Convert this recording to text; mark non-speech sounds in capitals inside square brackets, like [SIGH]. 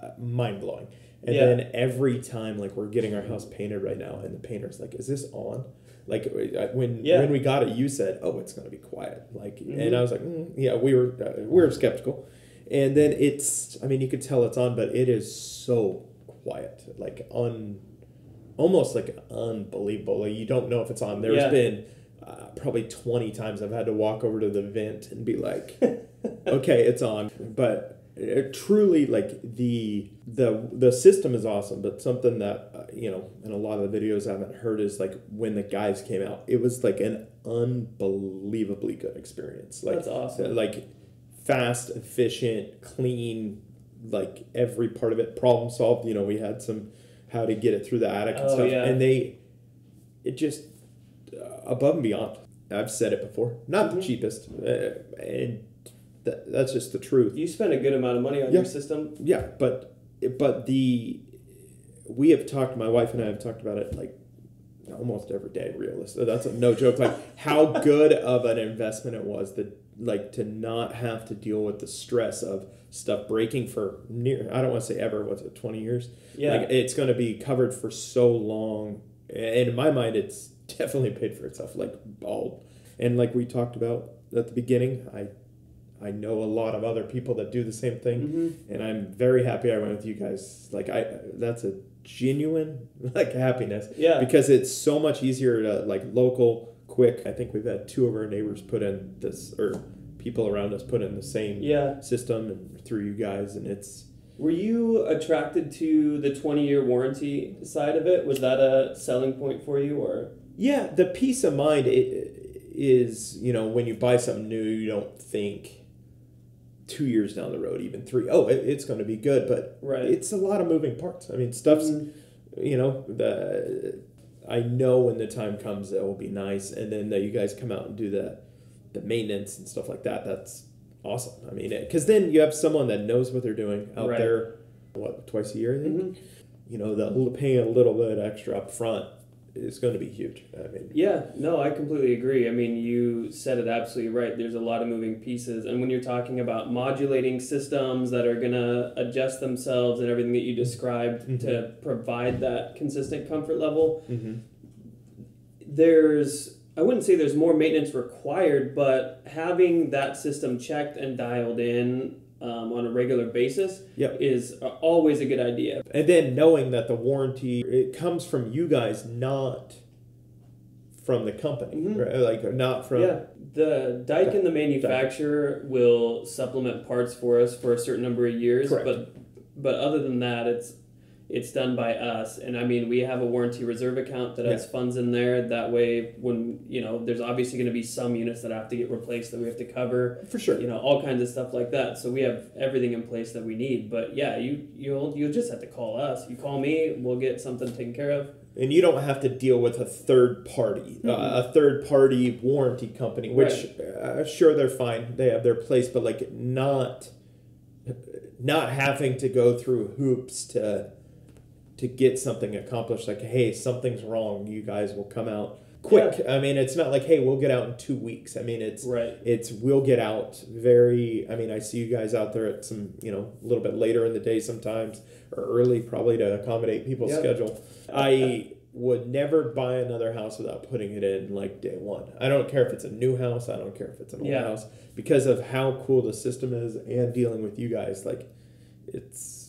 uh, mind blowing. And Yeah. then every time, like we're getting our house painted right now, and the painter's like, "Is this on?" Like uh, when Yeah. when we got it, you said, "Oh, it's gonna be quiet." Like, Mhm. and I was like, mm, "Yeah, we were uh, we were skeptical." And then it's, I mean, you could tell it's on, but it is so quiet, like un, almost like unbelievable. Like you don't know if it's on. There's Yeah. been uh, probably twenty times I've had to walk over to the vent and be like, [LAUGHS] okay, it's on. But it, truly, like the the the system is awesome. But something that uh, you know, in a lot of the videos I haven't heard is like when the guys came out, it was like an unbelievably good experience. Like That's awesome. like fast, efficient, clean, like every part of it problem solved. You know, we had some how to get it through the attic and Oh, stuff, yeah. and they it just uh, above and beyond. I've said it before, not the Mhm. cheapest, uh, and that, that's just the truth. You spend a good amount of money on Yeah. your system. Yeah, but but the we have talked. My wife and I have talked about it like almost every day. Realistic. That's a no joke. Like how [LAUGHS] good of an investment it was that like to not have to deal with the stress of stuff breaking for near. I don't want to say ever. What's it? Twenty years. Yeah. Like it's going to be covered for so long, and in my mind, it's [LAUGHS] definitely paid for itself. Like all, and like we talked about at the beginning, I. I know a lot of other people that do the same thing hmm and I'm very happy I went with you guys. Like I, that's a genuine [LAUGHS] like happiness Yeah. because it's so much easier to like local, quick. I think we've had two of our neighbors put in this or people around us put in the same Yeah. system and through you guys, and it's Were you attracted to the 20 year warranty side of it? Was that a selling point for you or? yeah the peace of mind i- is you know when you buy something new you don't think two years down the road even three oh it, it's going to be good but Right. it's a lot of moving parts i mean stuff's Mhm. you know the i know when the time comes that will be nice and then that you guys come out and do the the maintenance and stuff like that that's awesome i mean because then you have someone that knows what they're doing out Right. there what twice a year? Mhm. you know the little- paying a little bit extra up front is going to be huge i mean Yeah, no, I completely agree. I mean, you said it absolutely right. There's a lot of moving pieces. And when you're talking about modulating systems that are going to adjust themselves and everything that you described Mhm. to provide that consistent comfort level, mm-hmm. there's I wouldn't say there's more maintenance required, but having that system checked and dialed in um, on a regular basis Yep. is uh, always a good idea. and then knowing that the warranty it comes from you guys not from the company Mhm. right? like not from yeah, the Daikin the manufacturer will supplement parts for us for a certain number of years, Correct. but but other than that, it's it's done by us. And I mean, we have a warranty reserve account that has funds in there. That way, when you know, there's obviously going to be some units that have to get replaced that we have to cover. for sure You know, all kinds of stuff like that. So we have everything in place that we need. But yeah, you you'll you'll just have to call us. You call me, we'll get something taken care of. and you don't have to deal with a third party, uh, a third party warranty company, which uh, sure they're fine, they have their place, but like not not having to go through hoops to to get something accomplished. Like, hey, something's wrong, you guys will come out quick. I mean, it's not like, hey, we'll get out in two weeks. I mean, it's Right. it's we'll get out very i mean i see you guys out there at some you know a little bit later in the day sometimes or early probably to accommodate people's Yeah. schedule i would never buy another house without putting it in like day one i don't care if it's a new house i don't care if it's an old Yeah. house because of how cool the system is and dealing with you guys like it's